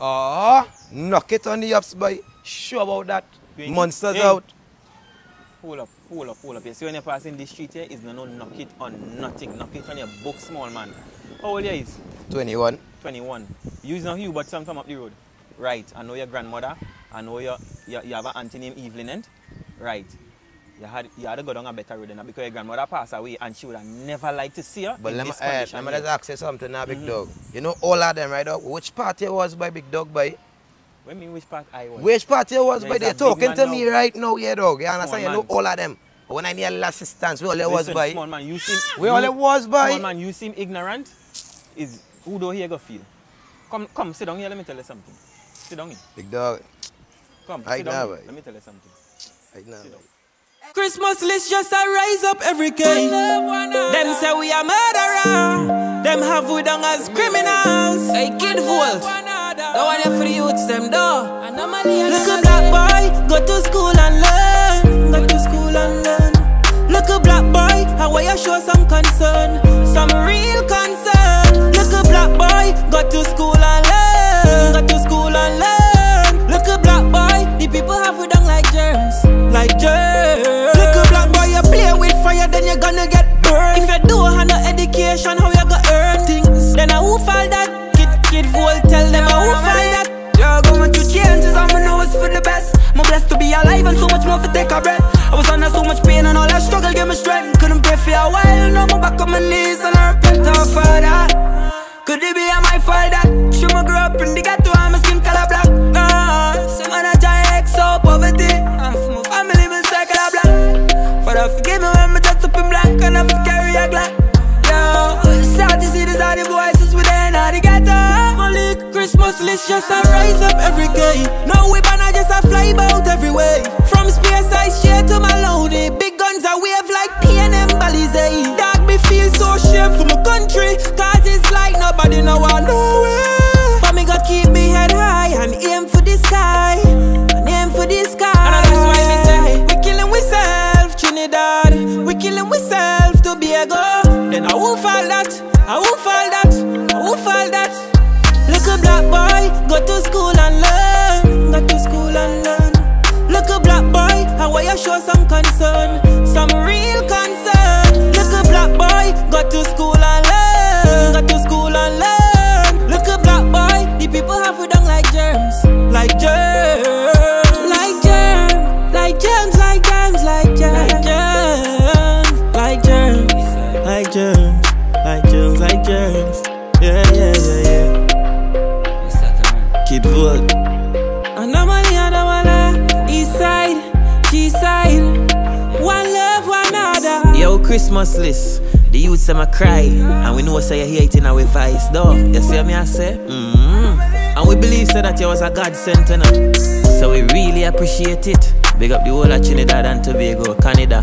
Oh, knock it on the ups, boy. Sure about that. Monsters Hey. out. Hold up, hold up, hold up. You see when you're passing this street here, is no no knock it on nothing. Knock it on your book, small man. How old you is? 21. 21. You is not you, but some come up the road. Right. I know your grandmother. I know your, you, you have an auntie named Evelyn, end. Right. You had you had to go down a better road than that because your grandmother passed away and she would have never liked to see her But in let me, this eh, let me just ask you something now. Big Dog. You know all of them, right, dog? Which party was by Big Dog, boy? What mean which part I was? Which party it was Yeah, by? They're talking to now. me right now, yeah, dog. You understand? You know all of them. When I need a assistance, we all it was, boy. Small man, you seem We it was, boy. Small man, you seem ignorant. Is who do here go feel? Come, come, sit down here. Let me tell you something. Sit down here. Big Dog. Come, sit now, down. boy. here. Let me tell you something. Right now. Sit down. Chris must list just a rise up every day. Them say we are murderer. Them have we done as criminals. Hey, kid. Don't want you for the youths, them though. Look a like germs. Like germs. Look a black boy, you play with fire, then you're gonna get burned. If you don't have no education, how you gonna earn things? Then I who fall that? Kid, kid, Volt, tell them I who fall that? You're going through changes, I'ma know it's for the best. I'm blessed to be alive and so much more to take a breath. I was under so much pain and all that struggle gave me strength. Couldn't pray for a while, now I'm back on my knees and I repent all for that. Could it be my fault that she me grew up in the Father, forgive me when me dress up in black and I for carry a Glock. Yo, sad to see these the voices within all the ghetto. Malik, Chris must list just a rise up every day. No we banner just a fly about everywhere. From Speyside share to my Maloney. Big guns I wave like PNM balisier. Dog me feel so shame for my country. Cause it's like nobody know I Then I won't fall that. I won't fall that. I won't fall that. Look a black boy, go to school and learn. Go to school and learn. Look a black boy, how will you show some concern? Yeah, yeah, yeah, yeah. Kid Volt. Anomaly, anomaly. East side, G side. One love, one other. Yo, Chris must list. The youths them a cry, and we know say you hating our vice, though. You see what me I say? Mm-hmm. And we believe say that you was a God sent, know. So we really appreciate it. Big up the whole of Trinidad and Tobago, Canada.